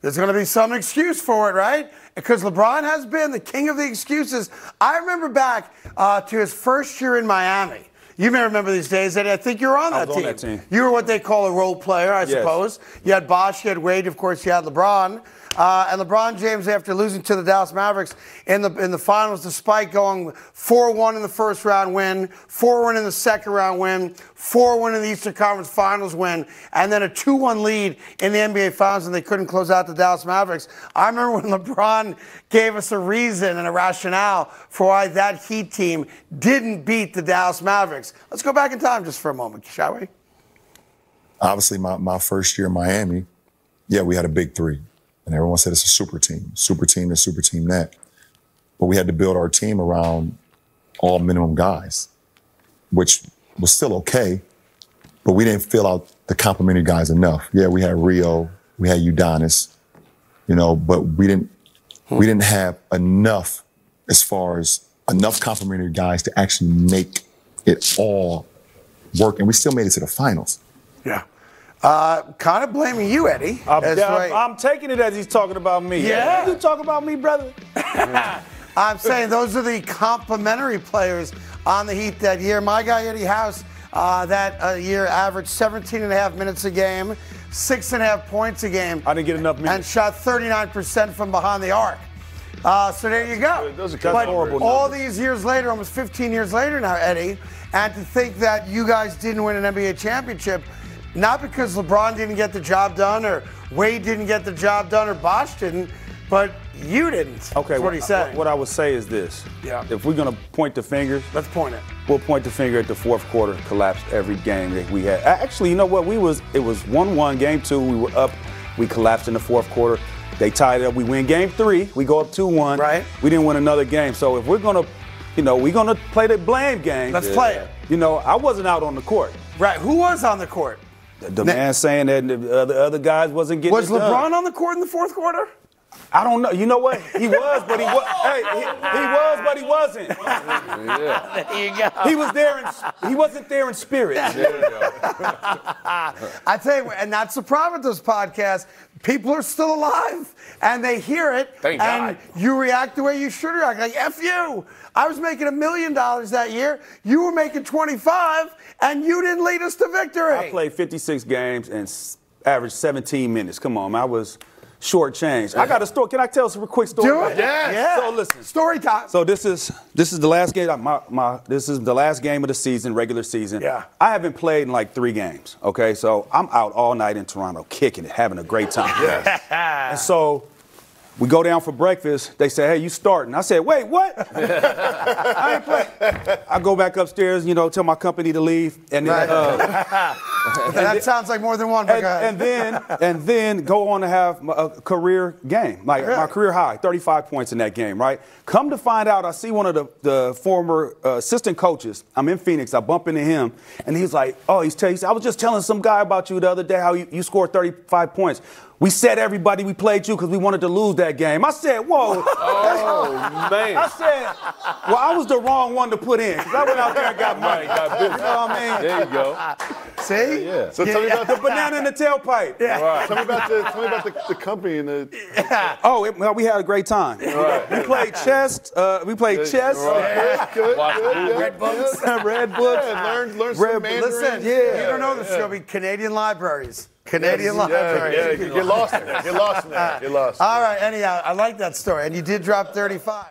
there's going to be some excuse for it, right? Because LeBron has been the king of the excuses. I remember back uh, to his first year in Miami. You may remember these days, Eddie. I think you were on, I that, was team. on that team. You were what they call a role player, I Yes. suppose. You had Bosh, you had Wade, of course, you had LeBron. Uh, and LeBron James, after losing to the Dallas Mavericks in the in the finals, despite going 4-1 in the first round win, 4-1 in the second round win, 4-1 in the Eastern Conference Finals win, and then a 2-1 lead in the NBA Finals, and they couldn't close out the Dallas Mavericks. I remember when LeBron gave us a reason and a rationale for why that Heat team didn't beat the Dallas Mavericks. Let's go back in time just for a moment, shall we? obviously my, my first year in Miami, yeah, we had a big three. And everyone said it's a super team, super team this, super team that. But we had to build our team around all minimum guys, which was still okay. But we didn't fill out the complimentary guys enough. Yeah, we had Rio, we had Udonis, you know, but we didn't we didn't have enough as far as enough complimentary guys to actually make it all work. And we still made it to the finals. Yeah. Uh, kind of blaming you, Eddie. I'm, That's I'm- right. I'm taking it as he's talking about me. Yeah. You talk about me, brother. I'm saying those are the complimentary players on the Heat that year. My guy Eddie House uh, that uh, year averaged 17 and a half minutes a game, six and a half points a game, I didn't get enough and shot 39% from behind the arc. Uh, so there you go. Those are but horrible all numbers. these years later, almost 15 years later now, Eddie, and to think that you guys didn't win an NBA championship, not because LeBron didn't get the job done or Wade didn't get the job done or Bosh didn't, but you didn't. Okay, That's what he said. What I would say is this. Yeah. If we're going to point the finger, Let's point it. we'll point the finger at the fourth quarter collapsed every game that we had. Actually, you know what? We was it was one one game two. We were up. We collapsed in the fourth quarter. They tied it up. We win game three. We go up two one. Right. We didn't win another game. So if we're gonna, you know, we're gonna play the blame game. Let's play it. You know, I wasn't out on the court. Right. Who was on the court? The, the man saying that the other, other guys wasn't getting Was it done. LeBron on the court in the fourth quarter? I don't know. You know what? He was, but he was. hey, he, he was, but he wasn't. Yeah. There you go. He was there. In, he wasn't there in spirit. There you go. I tell you, and that's the problem with this podcast. People are still alive, and they hear it, Thank and God. you react the way you should react. Like f you. I was making a million dollars that year. You were making 25, and you didn't lead us to victory. I played 56 games and averaged 17 minutes. Come on, man. I was shortchanged. I got a story. Can I tell some quick story? Do it. that? Yeah. So listen. Story time. So this is this is the last game. My, my this is the last game of the season, regular season. Yeah. I haven't played in like three games. Okay, so I'm out all night in Toronto, kicking it, having a great time. and so we go down for breakfast. They say, "Hey, you starting?" I said, "Wait, what? I ain't playing." I go back upstairs, you know, tell my company to leave, and then, uh, that sounds like more than one. And, and then and then go on to have a career game, like my career high, 35 points in that game, right? Come to find out, I see one of the, the former uh, assistant coaches. I'm in Phoenix. I bump into him, and he's like, "Oh, he's telling. I was just telling some guy about you the other day how you, you scored 35 points. We said everybody we played you because we wanted to lose that game. I said, whoa. Oh, man. I said, well, I was the wrong one to put in because I went out there and got money. Right, got business. You know what I mean? There you go. See? Yeah. So tell me about The the, banana in the tailpipe. Yeah. Tell me about the tell me about the, the company and the Oh, it, well, we had a great time. Right. We played chess. Uh, we played chess. good, good, Watch good, the good, Red books. good. Red books. Yeah, learn learn Red- some Mandarin. Listen, Yeah. you don't know this. It'll be Canadian libraries. Canadian Yeah, libraries. yeah, get lost in there. Get lost in there. Get lost. All right, anyhow, I like that story. And you did drop 35.